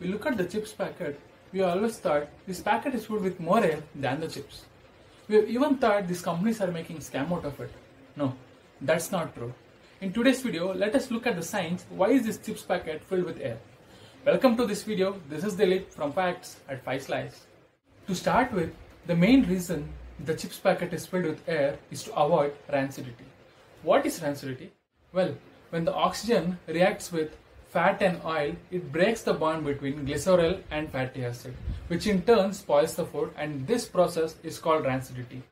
we look at the chips packet, we always thought this packet is filled with more air than the chips. We have even thought these companies are making scam out of it. No, that's not true. In today's video, let us look at the science why is this chips packet filled with air. Welcome to this video. This is Dilip from Facts at 5 Slice. To start with, the main reason the chips packet is filled with air is to avoid rancidity. What is rancidity? Well, when the oxygen reacts with fat and oil, it breaks the bond between glycerol and fatty acid, which in turn spoils the food, and this process is called rancidity.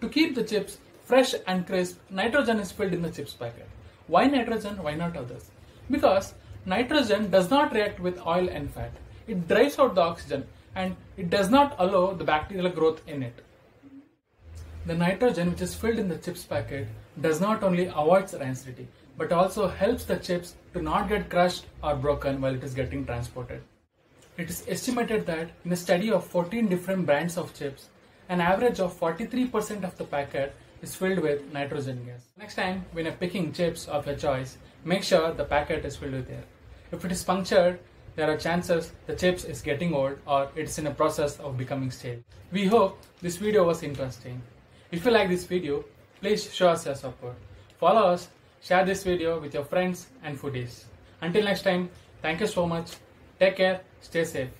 To keep the chips fresh and crisp, nitrogen is filled in the chips packet. Why nitrogen? Why not others? Because nitrogen does not react with oil and fat. It drives out the oxygen and it does not allow the bacterial growth in it. The nitrogen which is filled in the chips packet does not only avoid rancidity but also helps the chips to not get crushed or broken while it is getting transported. It is estimated that in a study of 14 different brands of chips, an average of 43% of the packet is filled with nitrogen gas. Next time when you're picking chips of your choice, make sure the packet is filled with air. If it is punctured, there are chances the chips is getting old or it's in a process of becoming stale. We hope this video was interesting. If you like this video, please show us your support. Follow us, share this video with your friends and foodies. Until next time, thank you so much. Take care, stay safe.